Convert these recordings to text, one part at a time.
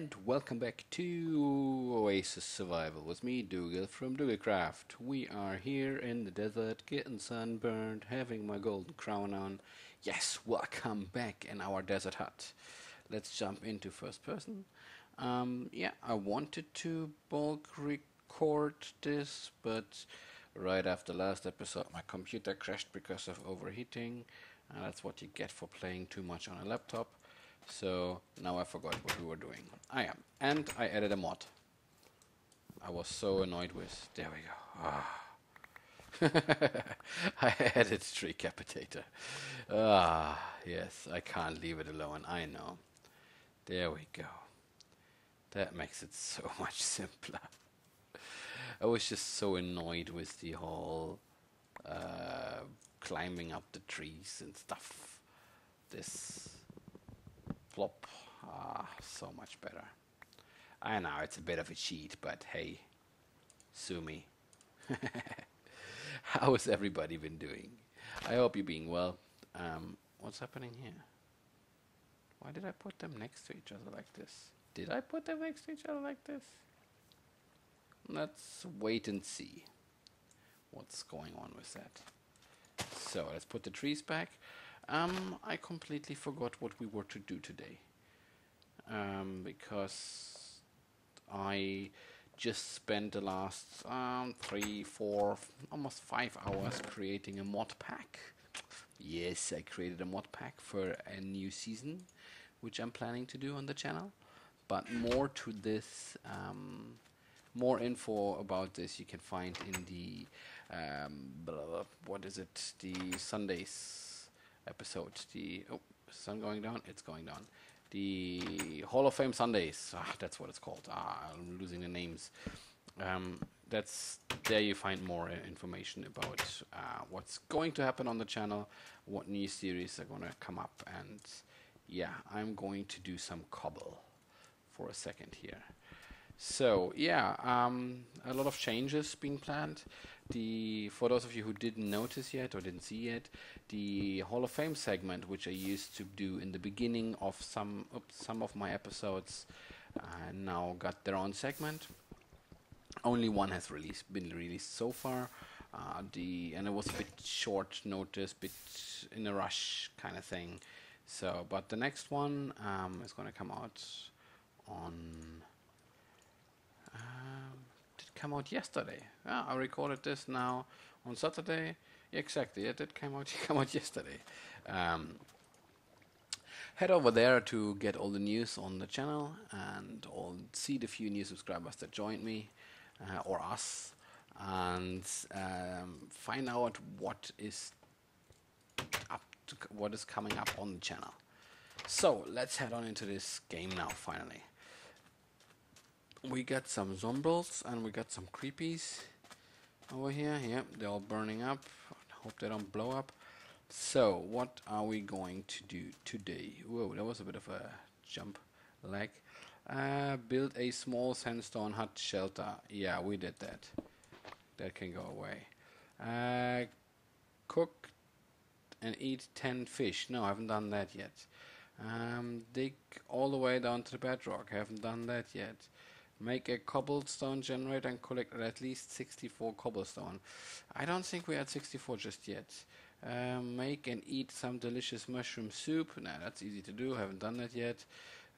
and welcome back to Oasis Survival with me, Doogel from Doogelcraft. We are here in the desert, getting sunburned, having my golden crown on. Yes, welcome back in our desert hut. Let's jump into first person. Um, yeah, I wanted to bulk record this, but right after last episode, my computer crashed because of overheating. And that's what you get for playing too much on a laptop. So now I forgot what we were doing. I am. And I added a mod. I was so annoyed with. There we go. Ah. I added Treecapitator. Ah, yes, I can't leave it alone. I know. There we go. That makes it so much simpler. I was just so annoyed with the whole uh, climbing up the trees and stuff. This flop, ah, so much better. I know it's a bit of a cheat, but hey, sue me. How has everybody been doing? I hope you're being well. Um, what's happening here? Why did I put them next to each other like this? Did I put them next to each other like this? Let's wait and see what's going on with that. So let's put the trees back. Um, I completely forgot what we were to do today. Um, because I just spent the last um, three, four, almost five hours creating a mod pack. Yes, I created a mod pack for a new season, which I'm planning to do on the channel. But more to this, um, more info about this you can find in the, um, blah, blah, what is it, the Sundays episode. The oh, sun going down. It's going down. The Hall of Fame Sundays. Ah, that's what it's called. Ah, I'm losing the names. Um, that's there you find more uh, information about uh, what's going to happen on the channel, what new series are going to come up, and yeah, I'm going to do some cobble for a second here. So yeah, um, a lot of changes being planned. The for those of you who didn't notice yet or didn't see yet, the Hall of Fame segment, which I used to do in the beginning of some oops, some of my episodes, uh, now got their own segment. Only one has released been released so far. Uh, the and it was a bit short notice, bit in a rush kind of thing. So, but the next one um, is going to come out on um, come out yesterday. I recorded this now on Saturday. Exactly, it did come out come out yesterday. Um, head over there to get all the news on the channel and all see the few new subscribers that joined me uh, or us, and um, find out what is up what is coming up on the channel. So let's head on into this game now. Finally we got some zombies and we got some creepies over here. Yep, they're all burning up. Hope they don't blow up. So, what are we going to do today? Whoa, that was a bit of a jump lag. Uh, build a small sandstone hut shelter. Yeah, we did that. That can go away. Uh, cook and eat 10 fish. No, I haven't done that yet. Um, dig all the way down to the bedrock. Haven't done that yet. Make a cobblestone generator and collect at least 64 cobblestone. I don't think we had 64 just yet. Um, make and eat some delicious mushroom soup. Nah, that's easy to do. Haven't done that yet.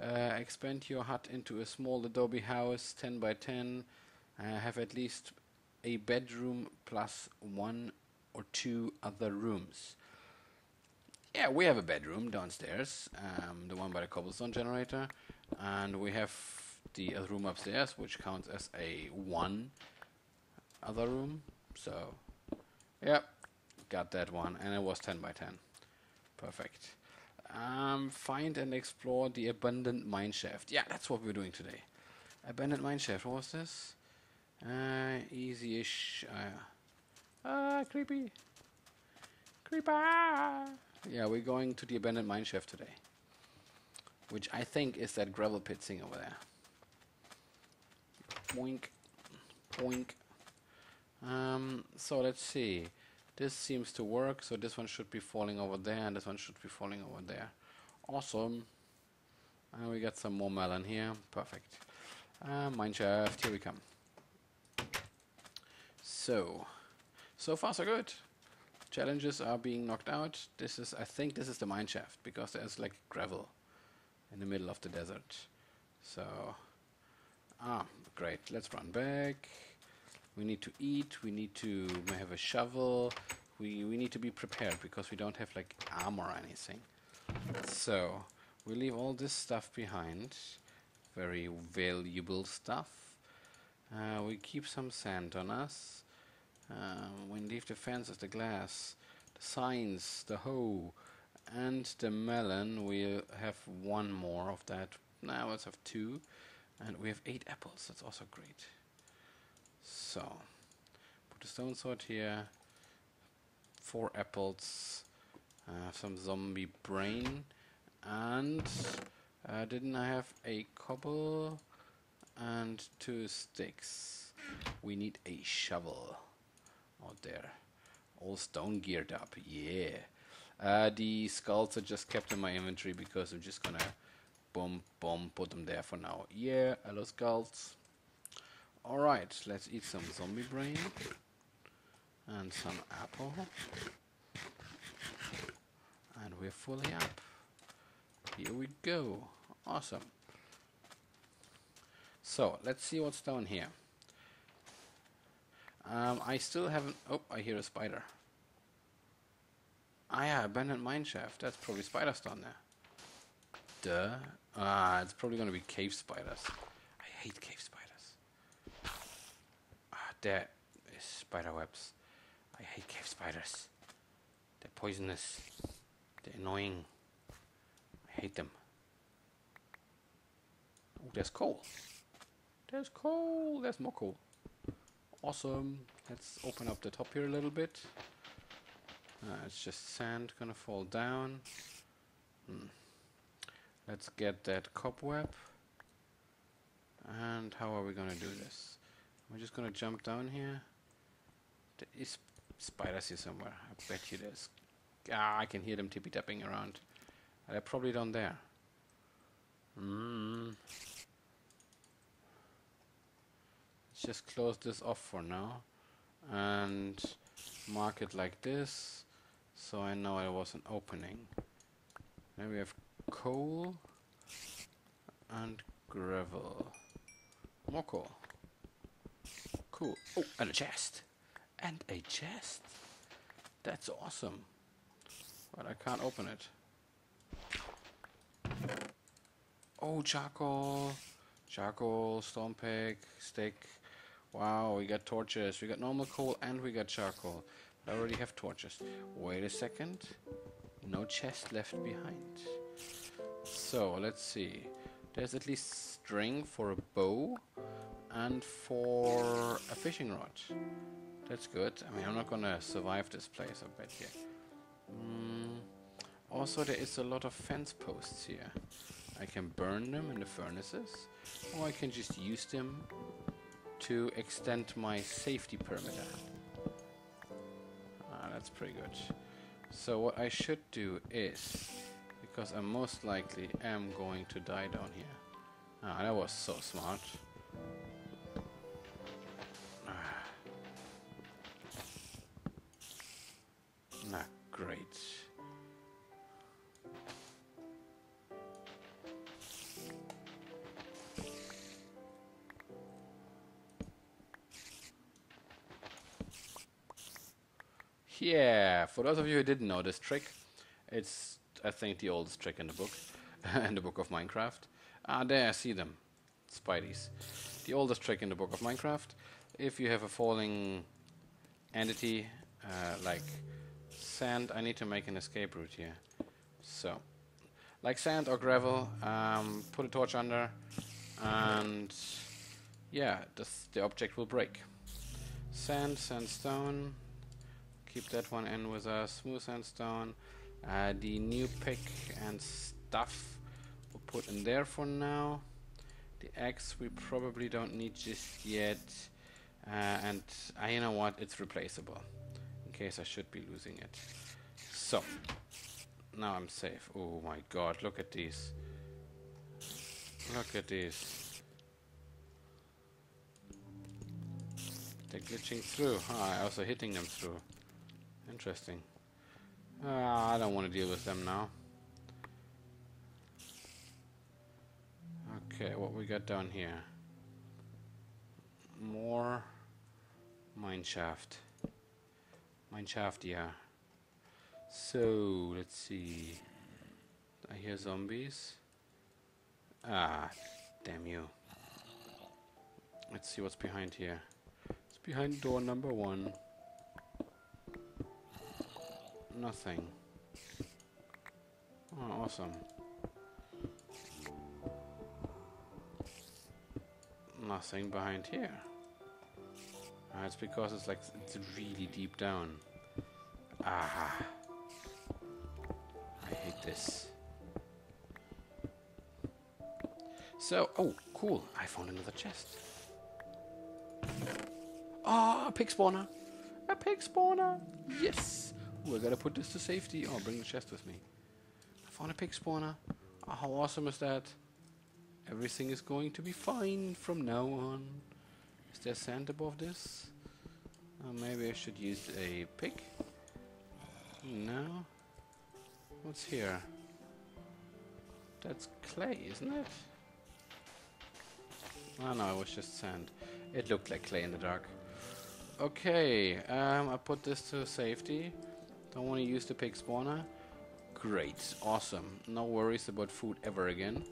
Uh, expand your hut into a small adobe house, 10 by 10. Uh, have at least a bedroom plus one or two other rooms. Yeah, we have a bedroom downstairs, um, the one by the cobblestone generator, and we have the room upstairs, which counts as a one other room. So, yep, got that one, and it was 10 by 10. Perfect. Um, find and explore the abandoned mineshaft. Yeah, that's what we're doing today. Abandoned mineshaft. What was this? Uh, easy-ish. Uh, ah, creepy. Creeper. Yeah, we're going to the abandoned mineshaft today, which I think is that gravel pit thing over there. Boink. Boink. Um, so let's see. This seems to work, so this one should be falling over there, and this one should be falling over there. Awesome. And we got some more melon here. Perfect. Uh, mineshaft, here we come. So, so far so good. Challenges are being knocked out. This is, I think this is the mineshaft because there's like gravel in the middle of the desert. So, ah, great. Let's run back. We need to eat. We need to have a shovel. We we need to be prepared because we don't have like armor or anything. So we leave all this stuff behind. Very valuable stuff. Uh, we keep some sand on us. Um, we leave the fences, the glass, the signs, the hoe, and the melon. We have one more of that. Now let's have two. And we have eight apples. That's also great. So, put the stone sword here. Four apples. Uh, some zombie brain. And uh, didn't I have a cobble and two sticks? We need a shovel out there. All stone geared up. Yeah. Uh, the skulls are just kept in my inventory because I'm just gonna boom, boom, put them there for now. Yeah, hello skulls. Alright, let's eat some zombie brain. And some apple. And we're fully up. Here we go. Awesome. So, let's see what's down here. Um, I still haven't... Oh, I hear a spider. Ah yeah, abandoned mineshaft. That's probably spiders down there. Duh. Ah, it's probably gonna be cave spiders. I hate cave spiders. Ah, there is spider webs. I hate cave spiders. They're poisonous. They're annoying. I hate them. Oh, there's coal. There's coal. There's more coal. Awesome. Let's open up the top here a little bit. Uh, it's just sand gonna fall down. Hmm. Let's get that cobweb. And how are we gonna do this? We're just gonna jump down here. There is spiders here somewhere. I bet you there's. Ah, I can hear them tippy tapping around. They're probably down there. Mm. Let's just close this off for now and mark it like this so I know it was an opening. Then we have coal and gravel. More coal. Cool. Oh, and a chest. And a chest. That's awesome. But I can't open it. Oh, charcoal. Charcoal, stone pick, stick. Wow, we got torches. We got normal coal and we got charcoal. But I already have torches. Wait a second. No chest left behind. So, let's see. There's at least string for a bow and for a fishing rod. That's good. I mean, I'm not gonna survive this place, I bet you. Mm. Also, there is a lot of fence posts here. I can burn them in the furnaces, or I can just use them to extend my safety perimeter. Ah, that's pretty good. So what I should do is, because I most likely am going to die down here. Ah, that was so smart. Ah. Not great. Yeah, for those of you who didn't know this trick, it's I think the oldest trick in the book, in the book of Minecraft. Ah, there I see them, Spideys. The oldest trick in the book of Minecraft. If you have a falling entity uh, like sand, I need to make an escape route here. So, like sand or gravel, um, put a torch under, and yeah, this, the object will break. Sand, sandstone. Keep that one in with a smooth sandstone. Uh, the new pick and stuff we'll put in there for now. The axe we probably don't need just yet. Uh, and uh, you know what? It's replaceable. In case I should be losing it. So, now I'm safe. Oh my god, look at these. Look at these. They're glitching through. Ah, also hitting them through. Interesting. Ah, I don't want to deal with them now. Okay, what we got down here? More mine shaft. Mine shaft, yeah. So, let's see. I hear zombies. Ah, damn you. Let's see what's behind here. It's behind door number one. Nothing. Oh, awesome. Nothing behind here. Ah, it's because it's like it's really deep down. Ah. I hate this. So, oh, cool. I found another chest. Ah, oh, a pig spawner. A pig spawner. Yes. Ooh, I gotta put this to safety. Oh, bring the chest with me. I found a pig spawner. Oh, how awesome is that? Everything is going to be fine from now on. Is there sand above this? Oh, maybe I should use a pick. No. What's here? That's clay, isn't it? Oh no, it was just sand. It looked like clay in the dark. Okay, um, I put this to safety. Don't want to use the pig spawner. Great, awesome. No worries about food ever again.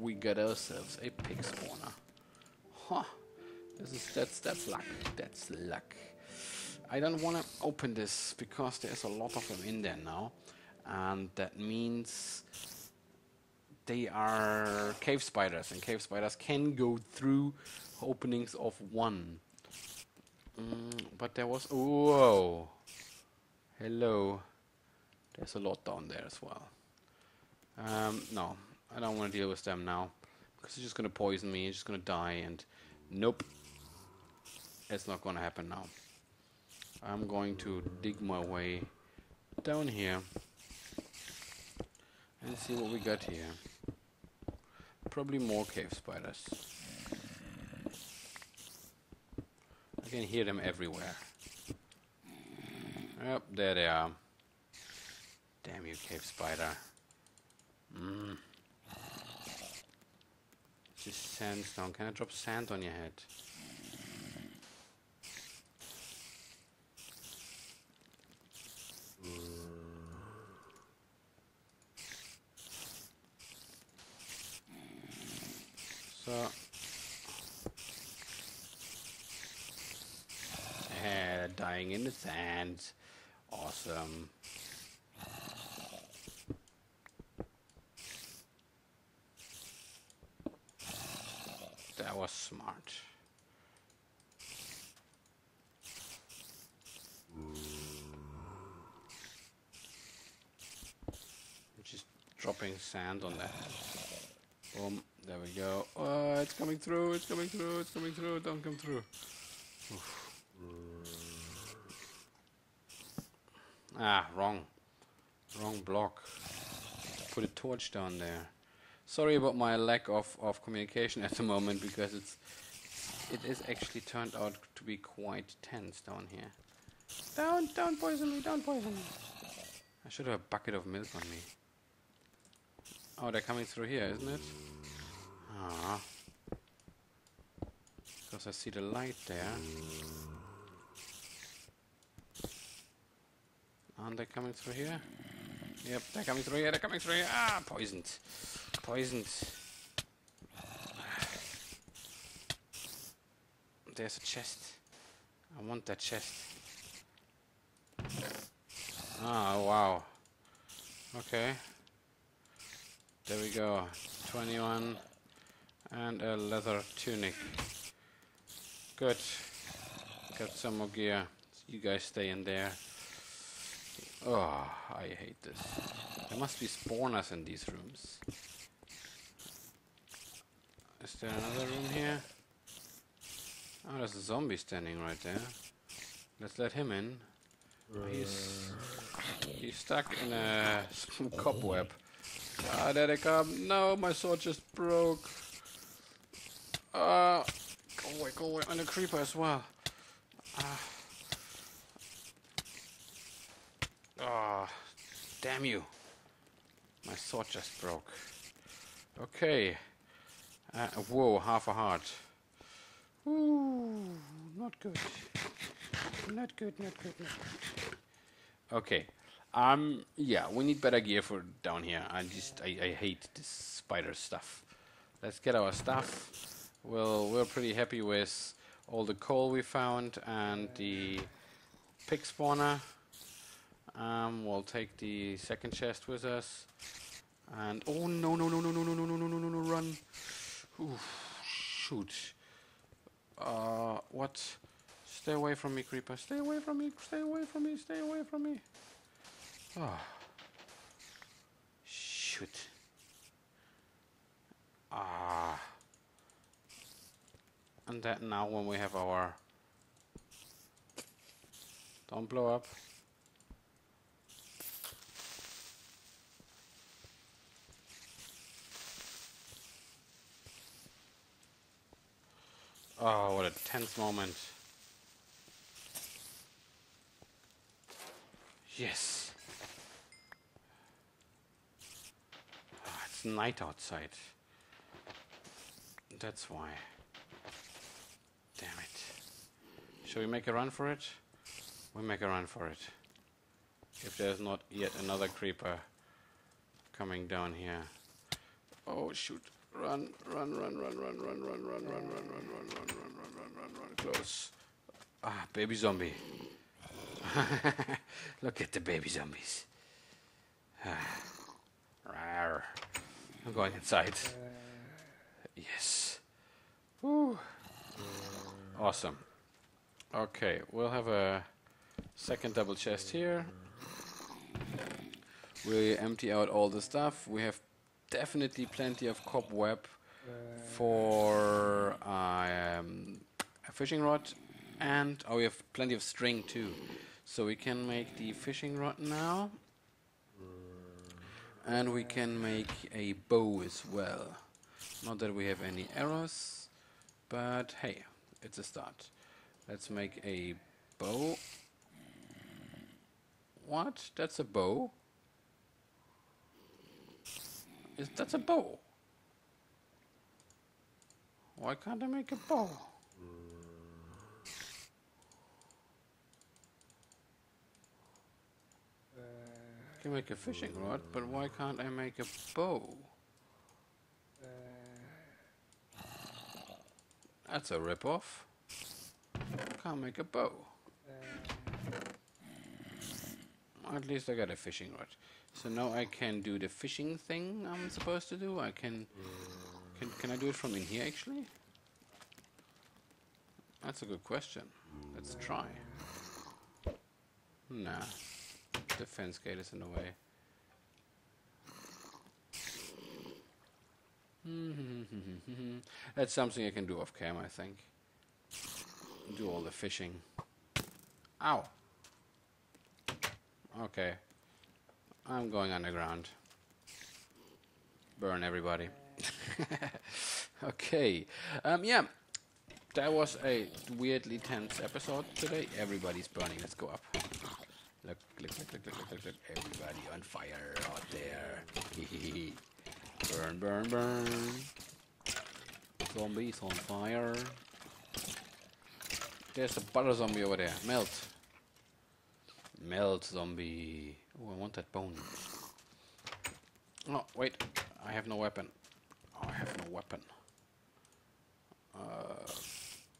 We got ourselves a pig spawner. Huh. This is that's that's luck. That's luck. I don't want to open this because there's a lot of them in there now, and that means they are cave spiders, and cave spiders can go through openings of one. Mm, but there was whoa, hello. There's a lot down there as well. Um, no, I don't want to deal with them now because it's just gonna poison me. It's just gonna die, and nope, it's not gonna happen now. I'm going to dig my way down here and see what we got here. Probably more cave spiders. I can hear them everywhere. Yep, there they are. Damn you, cave spider. Mm. Just sandstone. Can I drop sand on your head? So, yeah, dying in the Awesome. That was smart. Just dropping sand on that. Boom. There we go. Oh, it's coming through, it's coming through, it's coming through, don't come through. Ah, wrong. Wrong block. Put a torch down there. Sorry about my lack of, of communication at the moment because it's it is actually turned out to be quite tense down here. Don't don't poison me, don't poison me. I should have a bucket of milk on me. Oh, they're coming through here, isn't it? Ah. Because I see the light there. Aren't they coming through here? Yep, they're coming through here, they're coming through here. Ah, poisoned. Poisoned. There's a chest. I want that chest. Ah, wow. Okay. There we go. 21 and a leather tunic. Good. Got some more gear. You guys stay in there. Oh, I hate this. There must be spawners in these rooms. Is there another room here? Oh, there's a zombie standing right there. Let's let him in. He's he's stuck in a cobweb. Ah, there they come. No, my sword just broke. Uh, go away, go away. And a creeper as well. Ah. Ah, damn you. My sword just broke. Okay. Uh, whoa, half a heart. Ooh, not good. Not good, not good, not good. Okay. Um, yeah, we need better gear for down here. I just, I, I hate this spider stuff. Let's get our stuff. Well, we're pretty happy with all the coal we found and the pig spawner. Um, we'll take the second chest with us. And, oh no, no, no, no, no, no, no, no, no, no, no, no, run. Ooh, shoot. Uh, what? Stay away from me, creeper. Stay away from me. Stay away from me. Stay away from me. Oh. Shoot. Ah. And that now when we have our... Don't blow up. Oh, what a tense moment. Yes. Oh, it's night outside. That's why. Damn it. Shall we make a run for it? We make a run for it. If there's not yet another creeper coming down here. Oh shoot. Run, run, run, run, run, run, run, run, run, run, run, run, run, run, run, run, run, run, close. Ah, baby zombie. Look at the baby zombies. Rawr. I'm going inside. Yes. Woo. Awesome. Okay, we'll have a second double chest here. We empty out all the stuff. We have definitely plenty of cobweb for um, a fishing rod, and oh, we have plenty of string too. So we can make the fishing rod now, and we can make a bow as well. Not that we have any arrows, but hey, it's a start. Let's make a bow. What? That's a bow? Is that's a bow? Why can't I make a bow? I uh, can make a fishing rod, but why can't I make a bow? Uh, that's a rip-off. Can't make a bow. Uh, At least I got a fishing rod. So now I can do the fishing thing I'm supposed to do. I can... Can, can I do it from in here, actually? That's a good question. Let's try. Nah. The fence gate is in the way. That's something I can do off cam, I think. Do all the fishing. Ow! Okay. I'm going underground. Burn everybody. okay. Um, yeah. That was a weirdly tense episode today. Everybody's burning. Let's go up. Look, look, look, look, look, look, look. Everybody on fire out there. burn, burn, burn. Zombies on fire. There's a butter zombie over there. Melt. Melt zombie. Oh, I want that bone. Oh, wait. I have no weapon. Oh, I have no weapon. Uh,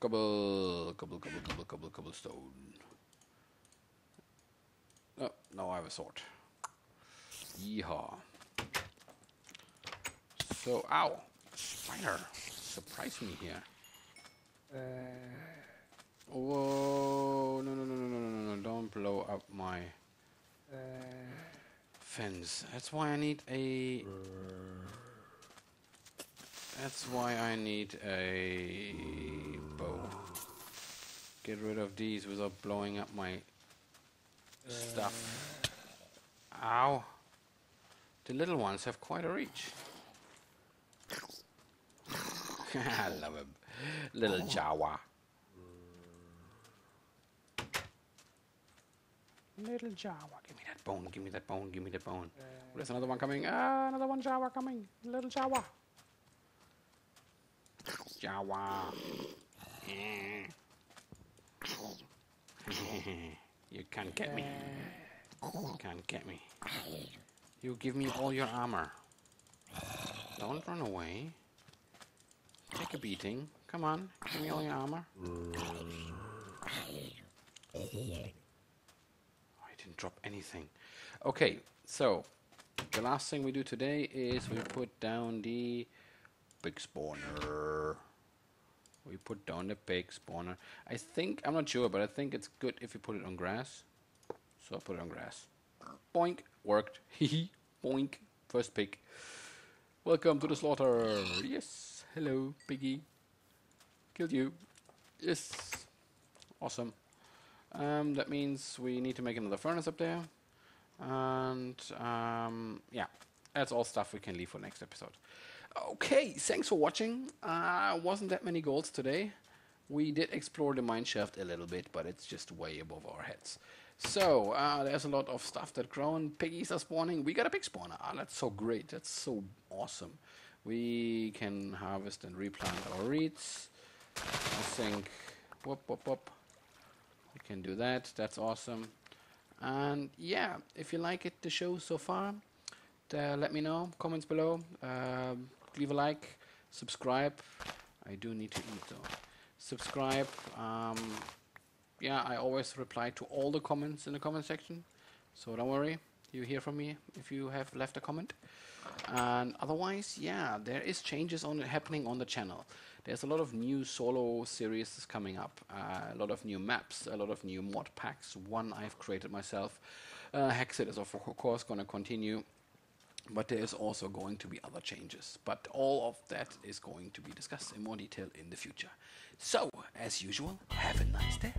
cobble, cobble, cobble, cobble, cobble, cobblestone. Oh, now I have a sword. Yeehaw. So, ow! Spider! Surprise me here. Uh. Whoa! No, no, no, no, no, no, no! Don't blow up my uh. fence. That's why I need a. That's why I need a bow. Get rid of these without blowing up my stuff. Ow. The little ones have quite a reach. I love him. Little Jawa. Little Jawa. Give me that bone, give me that bone, give me that bone. There's another one coming. Ah, another one Jawa coming. Little Jawa. Jawa. you can't get me. You can't get me. You give me all your armor. Don't run away. Take a beating. Come on, give me all your armor. Didn't drop anything. Okay, so the last thing we do today is we put down the big spawner. We put down the big spawner. I think, I'm not sure, but I think it's good if you put it on grass. So I put it on grass. Boink, worked. Hehe, boink, first pig. Welcome to the slaughter. Yes, hello, piggy. Killed you. Yes, awesome. Um, that means we need to make another furnace up there. And um, yeah, that's all stuff we can leave for next episode. Okay, thanks for watching. Uh, wasn't that many goals today. We did explore the mineshaft a little bit, but it's just way above our heads. So, uh, there's a lot of stuff that grown. Piggies are spawning. We got a pig spawner. Ah, that's so great. That's so awesome. We can harvest and replant our reeds. I think, whoop, whoop, whoop. Can do that. That's awesome. And yeah, if you like it, the show so far, uh, let me know. Comments below. Um, leave a like. Subscribe. I do need to eat though. Subscribe. Um, yeah, I always reply to all the comments in the comment section. So don't worry. You hear from me if you have left a comment. And otherwise, yeah, there is changes on happening on the channel. There's a lot of new solo series coming up, uh, a lot of new maps, a lot of new mod packs. One I've created myself. Uh, Hexxit is of course going to continue, but there is also going to be other changes. But all of that is going to be discussed in more detail in the future. So, as usual, have a nice day.